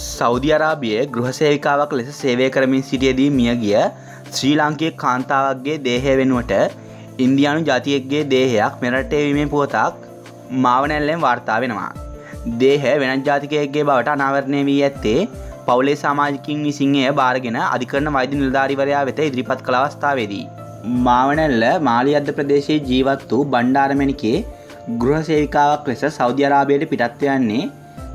Saudi අරාබියේ ගෘහසේවිකාවක් ලෙස සේවය කරමින් සිටියදී මිය ගිය ශ්‍රී ලංකයේ කාන්තාවක්ගේ දේහය වෙනුවට ඉන්දයානු ජාතියෙක්ගේ දේහයක් මෙරටේවීමේ පුවතක් මාවනැල්ලෙන් වාර්තා වෙනවා. දේහ වෙනත් ජාතිකයක්ගේ බවට අනාවරණය වී ඇත්තේ පවුලේ සමාජිකින් විසින්ය භාරගෙන අධිකරන වෛද්‍ය නිලධාරිවරයා වෙත ඉදිරිපත් කළ අවස්ථාවේදී. මාවනැල්ල මාලි අධ ප්‍රදේශයේ ජීවත් වූ බණ්ඩාරමැණිකේ ගෘහසේවිකාවක් ලෙස සෞධ්‍යරාබයට පිටත්වයන්නේ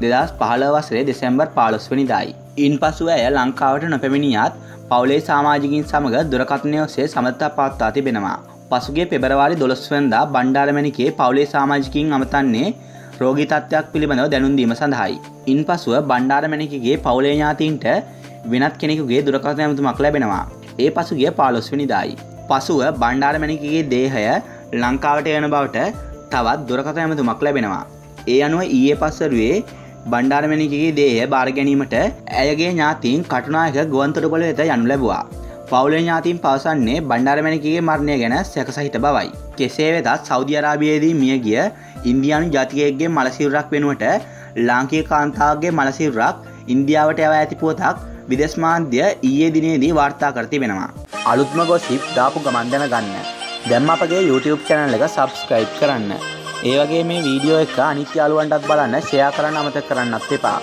දෙදස් පහළ වසරේ දෙසැම්බර් පාලොස්වනිදායි. ඉන් පසුව ඇය ලංකාවට නොපැමිණියත් පවුලේ සාමාජිකින් සමඟ දුරකථනය ඔස්සේ සමත්තා පවත්තා තිබෙනවා. පසුගේ පෙබරවාරි දොළොස්වන්දා බණ්ඩාරමැණිකේ පවුලේ සාමාජිකින් අමතන්නේ රෝගී තත්ත්වයක් පිළිබඳව දැනුන්දීම සඳහායි. ඉන් පසුව බණ්ඩාරමැණිකගේ පවුලේ ඥාතීන්ට වෙනත් කෙනෙකුගේ දුරකථන ඇමතුමක් ලැබෙනවා. ඒ පසුගිය පාලොස්වනිදායි. පසුව බණ්ඩාරමැණිකගේ දේහය ලංකාවට යන බවට තවත් දුරකථන ඇමතුමක් ලැබෙනවා. ඒ අනුව ඊයේ පස්සරුවේ බණ්ඩාරමැණිකගේ දේහ බාර ගැනීමට ඇයගේ ඥාතීන් කටුනායක ගුවන්තොටපොළ වෙත යනු ලැබවා. පවුල ඥාතින් පවසන්නේ බණ්ඩාරමැණිකගේ මරණය ගැන සැකසහිත බවයි. කෙසේ වෙතත් සෞධියරාබියේදී මිය ගිය ඉන්දයානු ජාතිකයක්ගේ මලසිවරක් වෙනුවට ලාංකී කාන්තාවගේ මලසිවරක් ඉන්දියාවට යව ඇතිපුවතක් විදෙස්මාන්ද්‍ය ඊයේ දිනේදී වාර්තා කරති වෙනවා. අලුත්ම ගොසිප් දාපු ගමන්දන ගන්න. දැම්ම අපගේ YouTube චැනල් එක සබස්ක්‍රයිබ් කරන්න. ඒවගේ මේ වීඩියෝ එක අනිත්‍යාලුවන්ටත් බලන්න ෂයා කරන්න අමත කරන්නත් එපා.